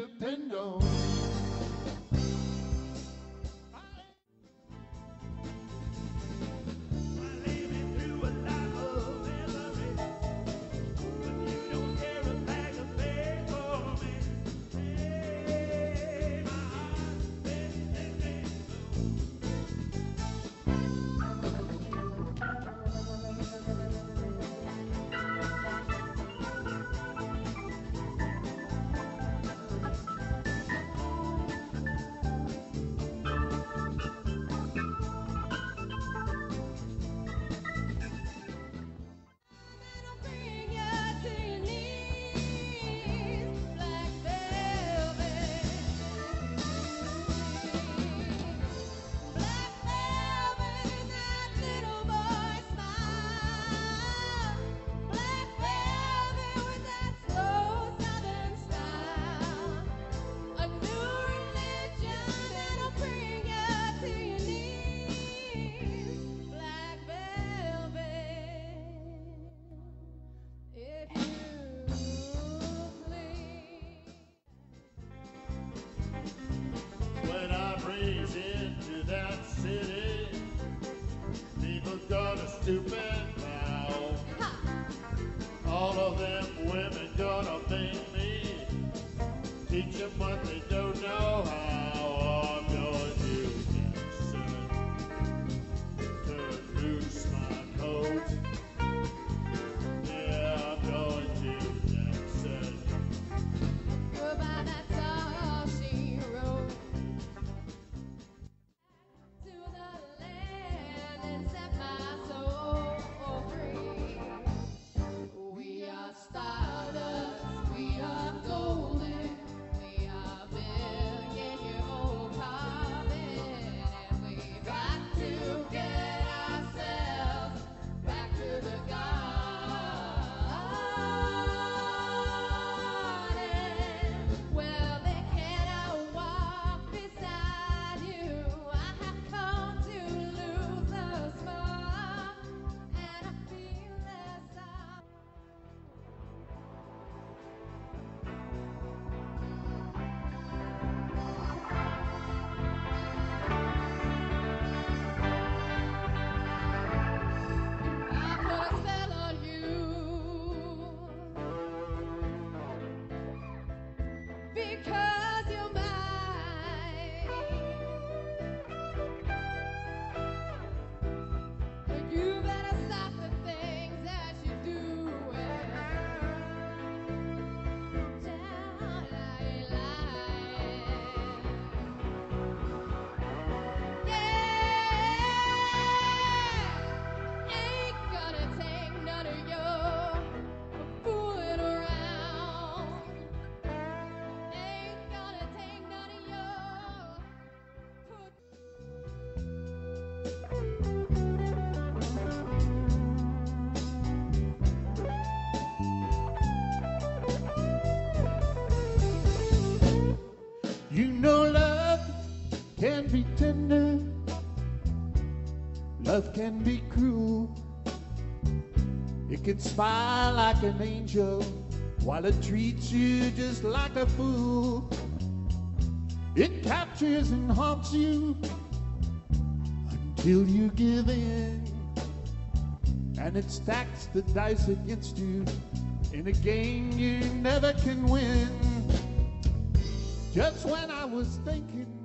independent. because be tender, love can be cruel. It can smile like an angel while it treats you just like a fool. It captures and haunts you until you give in. And it stacks the dice against you in a game you never can win. Just when I was thinking